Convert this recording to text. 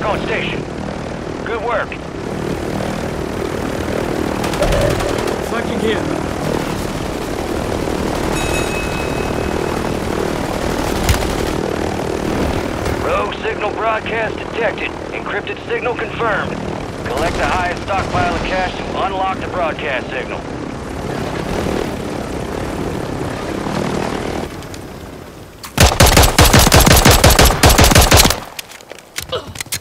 back on station. Good work. Fucking here. signal broadcast detected. Encrypted signal confirmed. Collect the highest stockpile of cash to unlock the broadcast signal. Ugh.